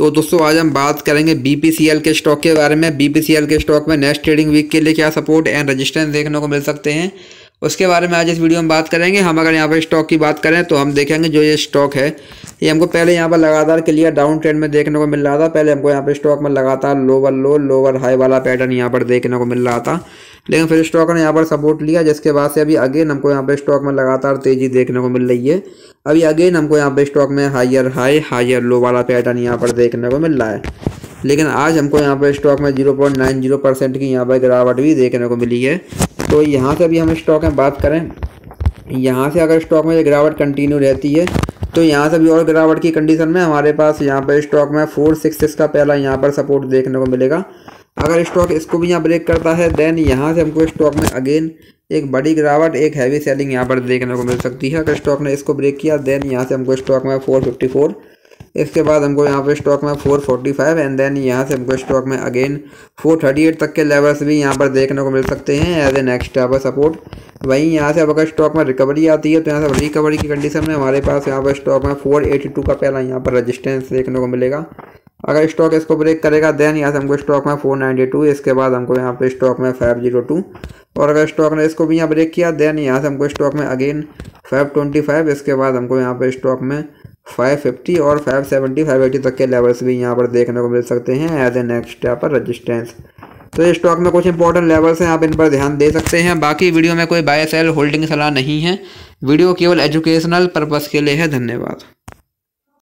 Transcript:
तो दोस्तों, आज हम बात करेंगे बीपीसीएल के स्टॉक के बारे में। बीपीसीएल के स्टॉक में नेक्स्ट ट्रेडिंग वीक के लिए क्या सपोर्ट एंड रजिस्टेंस देखने को मिल सकते हैं। उसके बारे में आज इस वीडियो में बात करेंगे। हम अगर यहाँ पर स्टॉक की बात करें तो हम देखेंगे जो ये स्टॉक है, ये हमको पहले यहाँ पर लगातार क्लियर डाउन ट्रेंड में देखने को मिल रहा था। पहले हमको यहाँ पर स्टॉक में लगातार लोअर लो लोअर हाई वाला पैटर्न यहाँ पर देखने को मिल रहा था। लेकिन फिर स्टॉक ने यहाँ पर सपोर्ट लिया, जिसके बाद से अभी अगेन हमको यहाँ पर स्टॉक में लगातार तेज़ी देखने को मिल रही है। अभी अगेन हमको यहाँ पर स्टॉक में हाइयर हाई हाइयर लो वाला पैटर्न यहाँ पर देखने को मिल रहा है। लेकिन आज हमको यहाँ पर स्टॉक में zero point nine zero percent की यहाँ पर गिरावट भी देखने को मिली है। तो यहाँ से अभी हम स्टॉक में बात करें, यहाँ से अगर स्टॉक में गिरावट कंटिन्यू रहती है तो यहाँ से भी और गिरावट की कंडीशन में हमारे पास यहाँ पर स्टॉक में फोर सिक्स सिक्स का पहला यहाँ पर सपोर्ट देखने को मिलेगा। अगर स्टॉक इसको भी यहाँ ब्रेक करता है देन यहाँ से हमको स्टॉक में अगेन एक बड़ी गिरावट, एक हैवी सेलिंग यहाँ पर देखने को मिल सकती है। अगर स्टॉक ने इसको ब्रेक किया देन यहाँ से हमको स्टॉक में फोर फिफ्टी फोर इसके बाद हमको यहाँ पे स्टॉक में 445 एंड देन यहाँ से हमको स्टॉक में अगेन 438 तक के लेवल्स भी यहाँ पर देखने को मिल सकते हैं as a next type support वहीं यहाँ से अब अगर स्टॉक में रिकवरी आती है तो यहाँ से रिकवरी की कंडीशन में हमारे पास यहाँ पर स्टॉक में 482 का पहला यहाँ पर रजिस्टेंस देखने को मिलेगा। अगर स्टॉक इसको ब्रेक करेगा देन यहाँ से हमको स्टॉक में 492 इसके बाद हमको यहाँ पे स्टॉक में 502 और अगर स्टॉक ने इसको भी यहाँ ब्रेक किया देन यहाँ से हमको स्टॉक में अगेन 525 इसके बाद हमको यहाँ पे स्टॉक में 550 और 570 580 तक के लेवल्स भी यहाँ पर देखने को मिल सकते हैं एज ए नेक्स्ट यहाँ पर रजिस्टेंस तो स्टॉक में कुछ इंपॉर्टेंट लेवल्स हैं, आप इन पर ध्यान दे सकते हैं। बाकी वीडियो में कोई बाय सेल होल्डिंग सलाह नहीं है। वीडियो केवल एजुकेशनल पर्पज़ के लिए है। धन्यवाद।